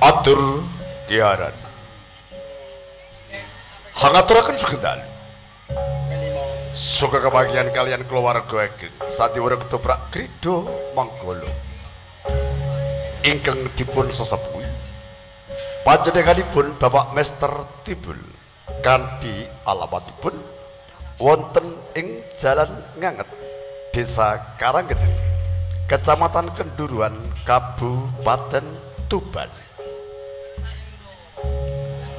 atur kiaran. Hangaturaken sugendan suka kebahagiaan kalian keluarga ageng saat diwara ketoprak krido manggolo ingkang dipun sesepuhi. Panjenenganipun Bapak Master Tibul kanthi alamatipun wonten ing Jalan Nganget Desa Karanggeneng Kecamatan Kenduruan Kabupaten Tuban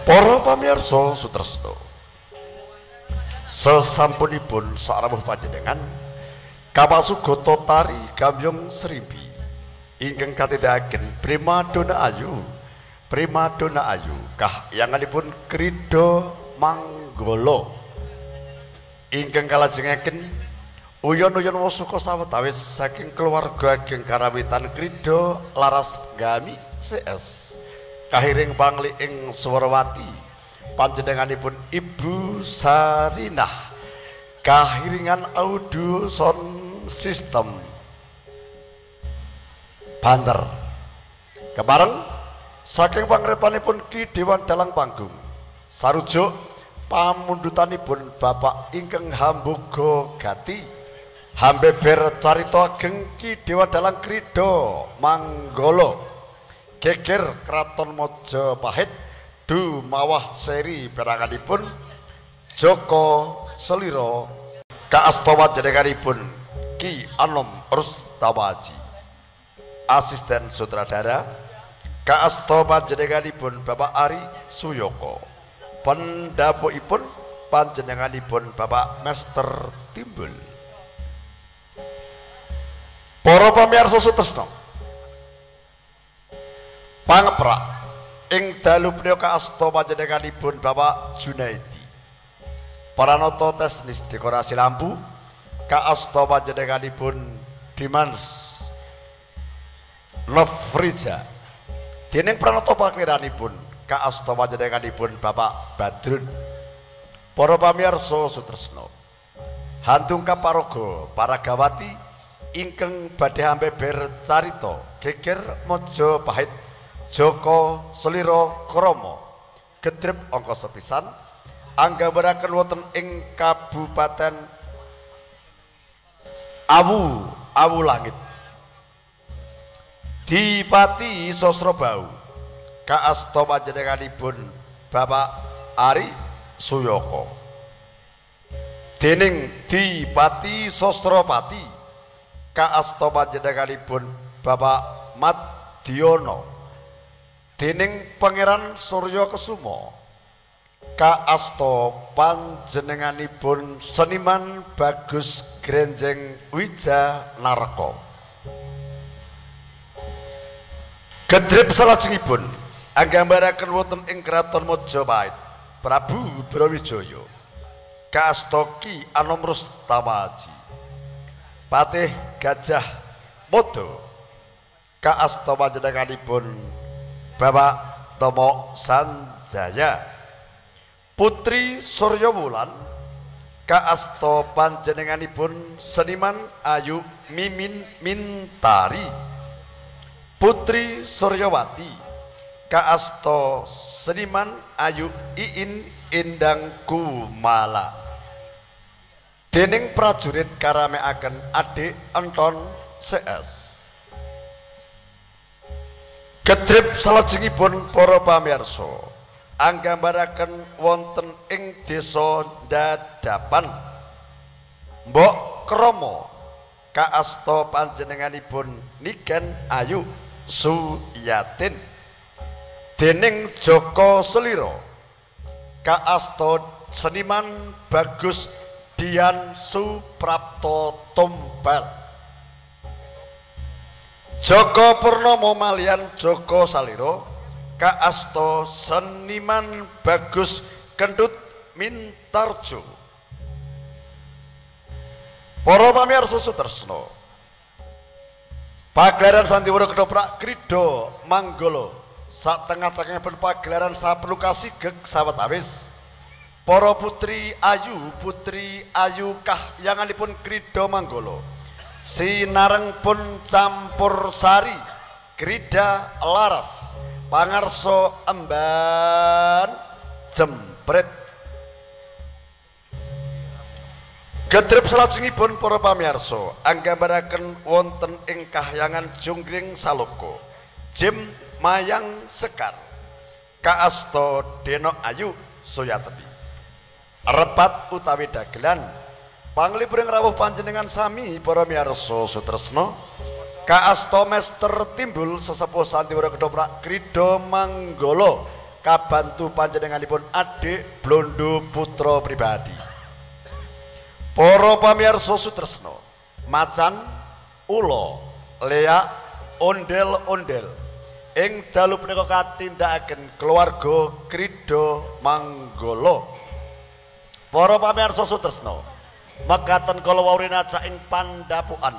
Para pamirsa Sutresno Sesampunipun sarawuh panjenengan Kapasugoto tari Gambyong Serimbi ingkang katindakaken Primadona Ayu Primadona Ayu kahyanganipun Krido Manggolo ingkang kalajengaken uyon-uyon wasuka sawetawis saking keluarga ageng karawitan Krido Laras Gami CS kahiring pangli ing Swarawati panjenenganipun Ibu Sarinah. Kahiringan audio sound system. Banter. Kebareng saking pangretanipun Ki Dewan Dalang Panggung. Sarujuk pamundutanipun Bapak ingkang Hambogo Gati. Hambeber carita ageng Ki Dewa Dalang Krido Manggolo geger Kraton Mojopahit dumawah seri peranganipun Joko Seliro Kaastawa jenenganipun Ki Anom Rustawaji asisten sutradara Kaastawa jenenganipun Bapak Ari Suyoko. Pendapukipun panjenenganipun Bapak Master Timbul. Para pamirsa sutresna pangeprak ing dalu punika asta panjenenganipun Bapak Junaidi. Paranata teknis dekorasi lampu kaasta panjenenganipun Dimans Lofrija dening pranata pakiranipun kaasta panjenenganipun Bapak Badrun. Para pamirsa Sutresno Hantung kaparoga para gawati ingkang badhe ambeber carita geger Majapahit Joko Seliro Kromo. Gedrip angka sepisan. Anggambaraken wonten ing Kabupaten Awu Awu Langit. Dipati Sosrobau Kaasta panjenenganipun Bapak Ari Suyoko. Dening Dipati Sostropati Kaasta panjenenganipun Bapak Madiono dening Pangeran Surya Kesumo Kaasto panjenenganipun seniman Bagus Grenjeng Wija Narko Gedrip salajengipun anggambaraken wonten ing Kraton Majapahit Prabu Brawijaya Kaasto Ki Anom Rustawaji Patih Gajah Modo Kaasto panjenenganipun Bapak Tomo Sanjaya. Putri Surya Wulan Kaasto panjenenganipun seniman Ayu Mimin Mintari. Putri Suryawati Kaasto seniman Ayu Iin Indang Kumala. Dening prajurit karameaken adik Anton CS Gedrip salajengipun para pamirsa anggambaraken wonten ing desa Dadapan. Mbok Kromo kaasta panjenenganipun Niken Ayu Suyatin. Dening Joko Seliro kaasta seniman Bagus Dian Suprapto Tumpel Joko Purnomo Malian Joko Saliro Kaasto Seniman Bagus Kendut Mintarjo. Para pamirsa Sutresno Pagelaran Sandiwara Kedoprak Krido Manggolo sak tengah-tengah pagelaran saprukasi geg sawet awis. Para putri Ayu putri Ayu kah yanganipun Krido Manggolo sinareng pun campur sari krida laras pangarso emban jempret Gedrep salajengipun para pamirsa anggambaraken wonten ing kahyangan Junggring Saloko Jim Mayang Sekar Kaasto Deno Ayu Soyatepi Repat utawi dagelan Panglipring rawuh panjenengan sami para miarsa sutresna. Kaasto Mester Timbul sesepuh Santiwara Kedoprak Krido Manggolo kabantu panjenenganipun adik Blondo Putra pribadi. Para pamirsa Sutresna, macan, ula, leak, ondel-ondel. Ing dalu punika katindakaken keluarga Krida Manggala. Para pamirsa Sutresna, mekaten kala wawrinacak ing pandapukan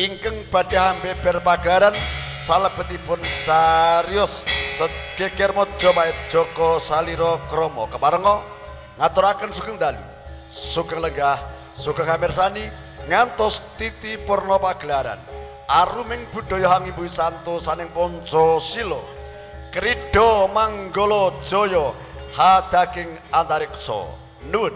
ingkang badhe ambeber pagaran salebetipun cariyos segeger mojo maet Joko Salira Krama keparenga ngaturaken sugeng dalu sugeng lenggah Sugeng Amirsani ngantos titi purna pagelaran. Aruming budaya hangimbu santo saning ponco silo. Krido manggolo joyo hadaking antarikso nun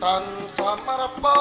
tan samarpa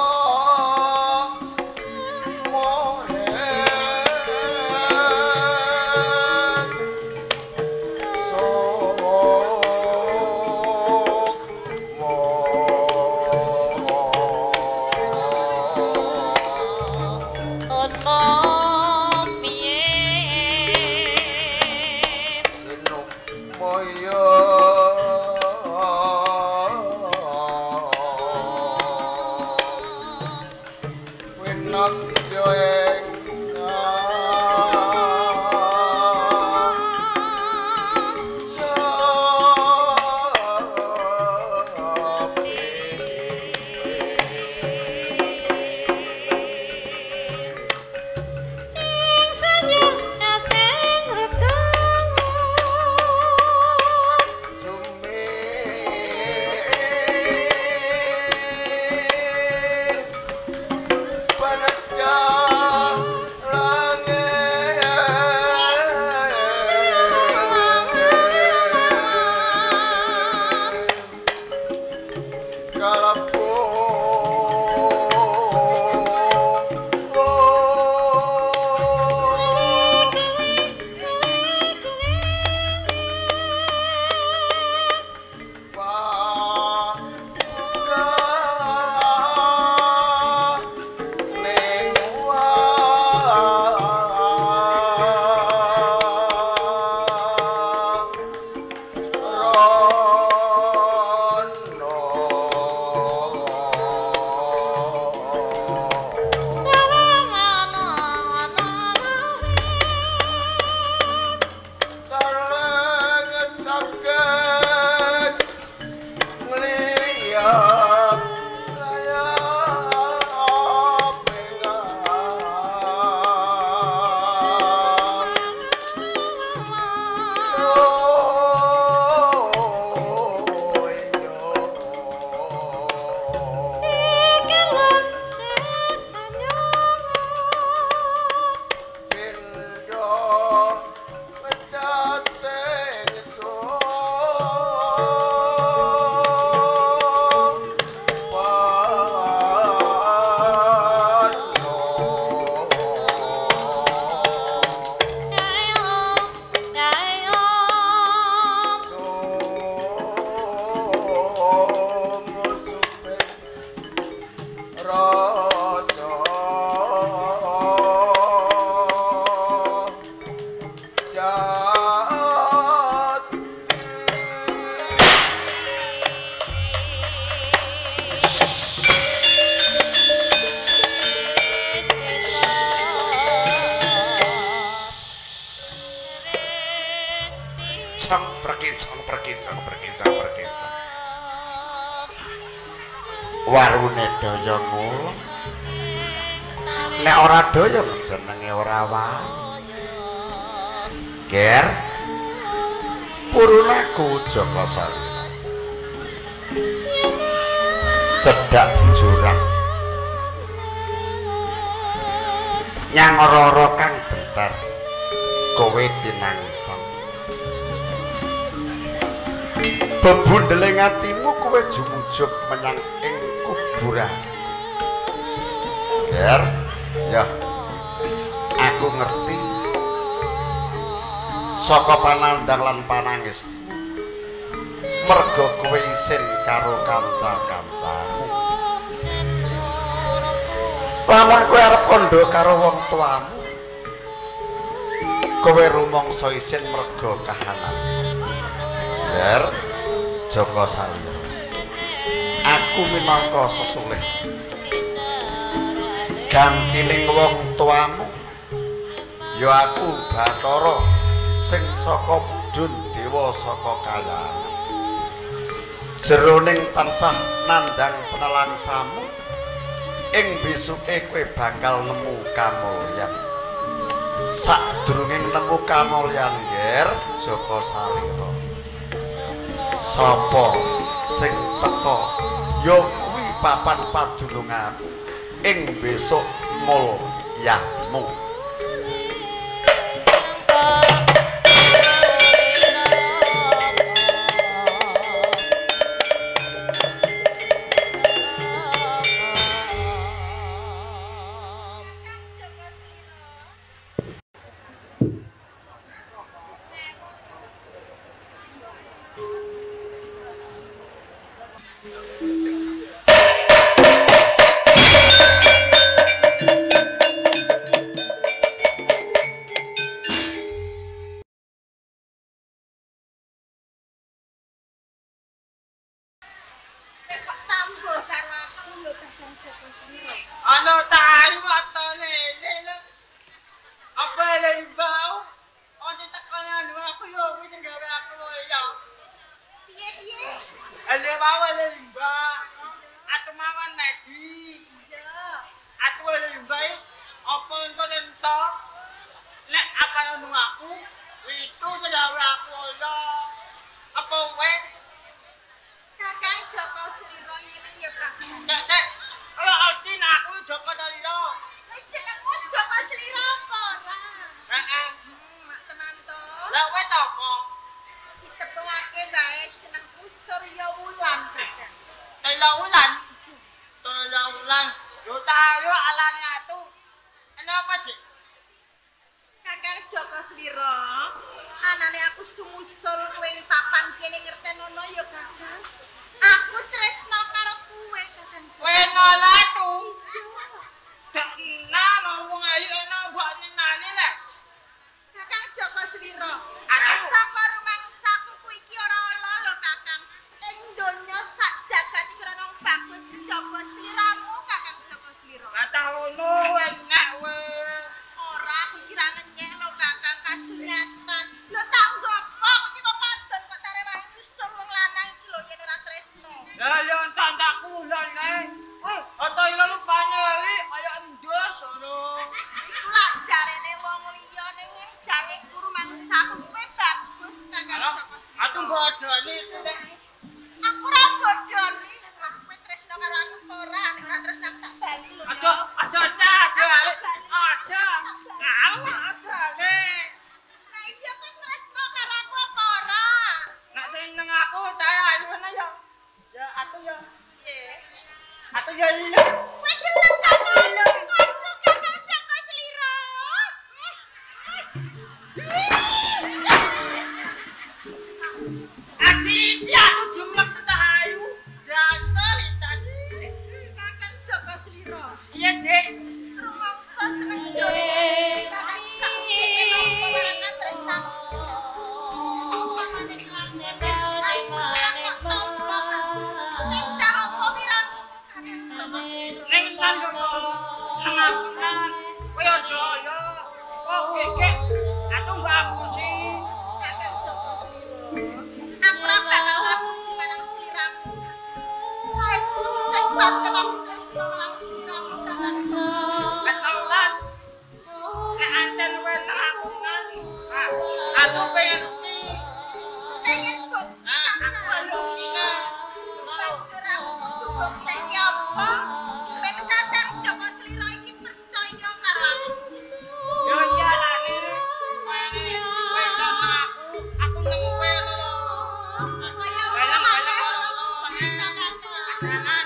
cedhak jurang. Nyang roro kang bentar kowe tinangisan bebundeling atimu kowe jumujuk menyang ing kuburan. Ger ya. Aku ngerti saka panandang lan panangis. mergo kowe isin karo kanca-kancamu. Lamun kowe arep kandha karo wong tuamu, kowe rumangsa isin mergo kahanan. Ler Joko Salya. Aku minangka sesulih. Gantining wong tuamu, ya aku Bathara sing saka Dun Dewa saka Kalang. jeroning tansah nandang penelangsamu ing besuke kowe bakal nemu kamulyan. Sadurunge nemu kamulyan nger Joko Salira sapa sing teka? Ya kuwi papan padulungan ing besok mulyahmu daulan. Daulan. Lu tahu alanya itu kenapa Dik? kakak Joko Sliro anane aku sumusul kue papan kene ngerti nono yuk kakak. lawan Santa Kulon kae. Eh, ata ila lu paneli kaya endos ono. Iku lak jarene wong liya ning jange guru mangsa kuwi bagus kakang Joko. Atung bodoni iki Yeah. aku sih. Aku ora aku. Kan kan? Kan? Aku pengen Mama.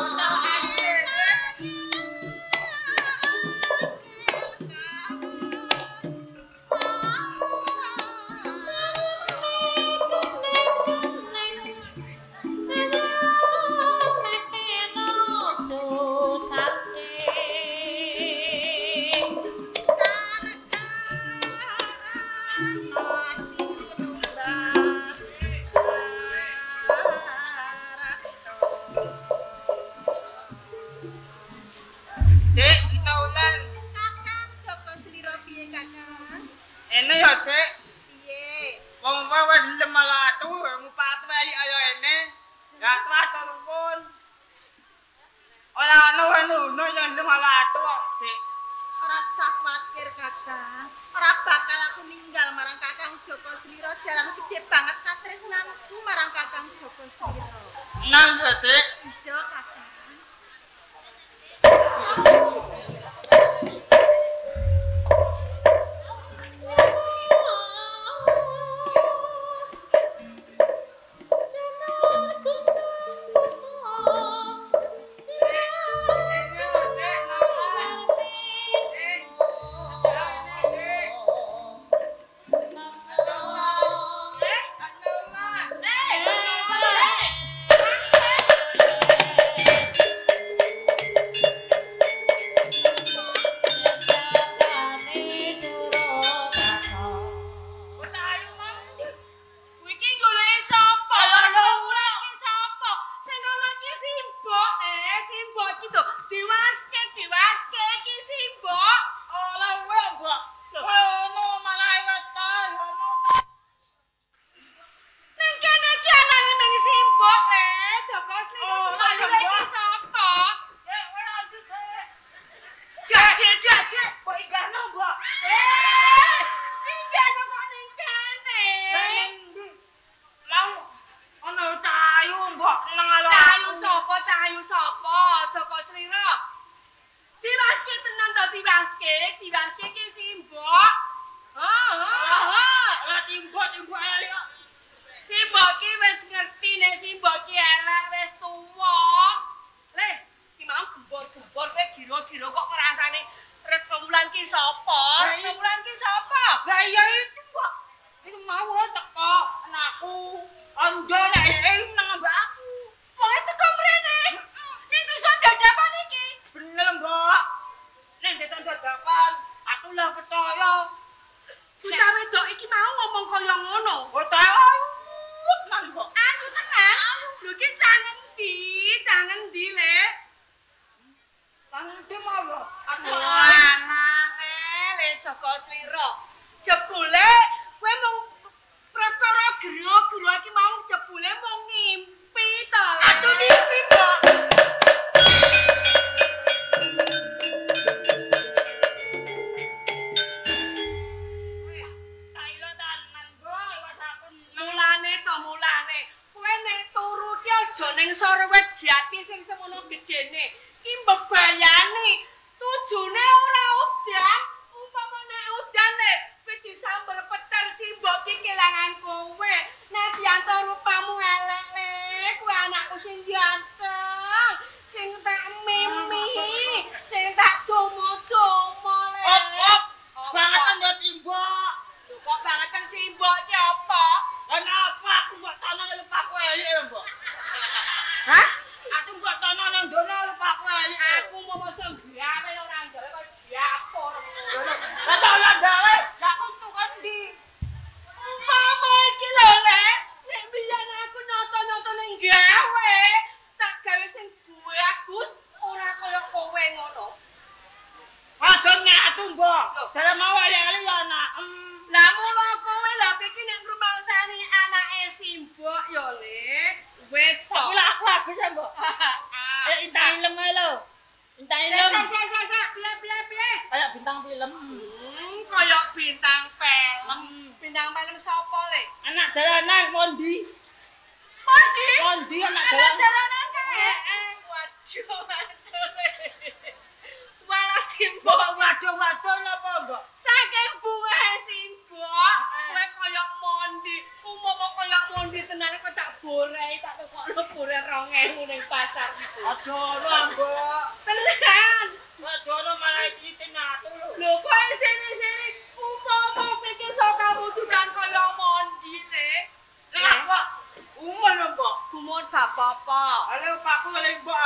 Allah. Siro jalan gede banget katresnanku marang kakang Joko Siro. Nang dadek who undone ngono gedene. Ki mbebayani. Tujune ora udan, umpama nek udan le kuwi disamber petir simbok ki kelangan kowe. Nek pianto rupamu elek le, kuwi anakku sing ganteng, sing tak mimi.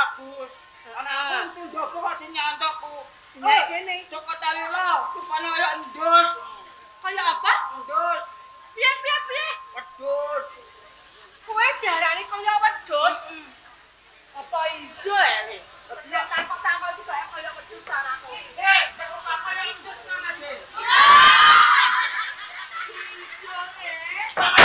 bagus. Anak aku ah. pun jopo hati nyantoku. Eh, kene. Joko tali lo, rupanya kayak endus. Kayak apa? Endus. Piye piye piye? Wedus. Kowe diarani kaya wedus. Apa iso ya iki? Nek takok-takok iki kaya eh, eh, kaya wedus aku. Eh, ah! takok papa yang endus nang ae. Iso ya.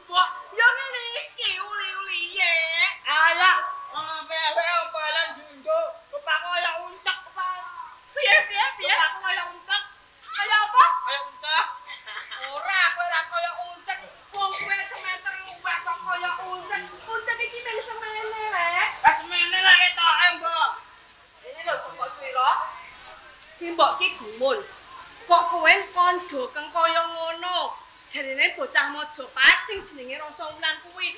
jenenge rasa ulang kuwi.